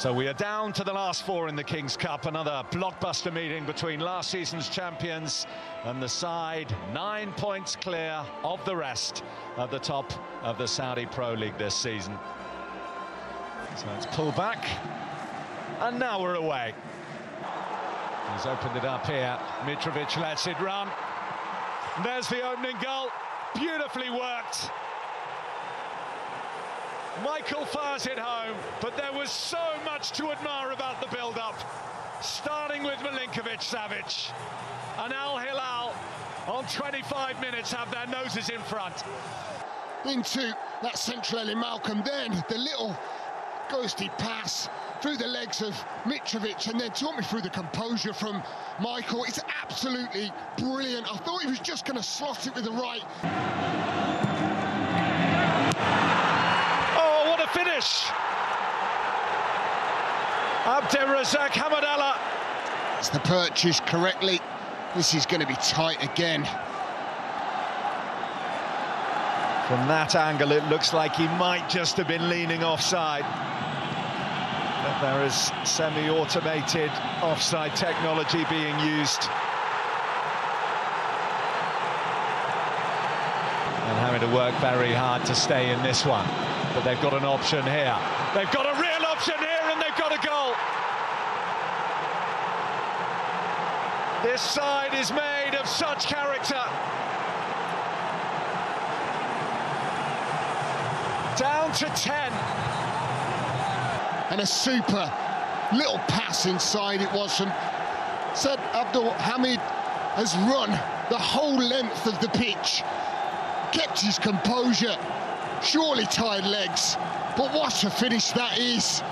So we are down to the last four in the King's Cup, another blockbuster meeting between last season's champions and the side nine points clear of the rest at the top of the Saudi Pro League this season. So it's pulled back, and now we're away. He's opened it up here. Mitrovic lets it run. There's the opening goal. Beautifully worked. Michael fires it home, but there was so much to admire about the build-up. Starting with Milinkovic Savic. And Al Hilal on 25 minutes have their noses in front. Into that central alley Malcom, then the little ghosty pass through the legs of Mitrovic and then talk me through the composure from Michael. It's absolutely brilliant. I thought he was just going to slot it with the right. Finish! Abderrazak Hamdallah. It's the purchase correctly. This is going to be tight again. From that angle, it looks like he might just have been leaning offside. But there is semi-automated offside technology being used. And having to work very hard to stay in this one. But they've got an option here. They've got a real option here and they've got a goal. This side is made of such character. Down to 10. And a super little pass inside it was from Said Abdul Hamid has run the whole length of the pitch, kept his composure, surely tired legs, but what a finish that is.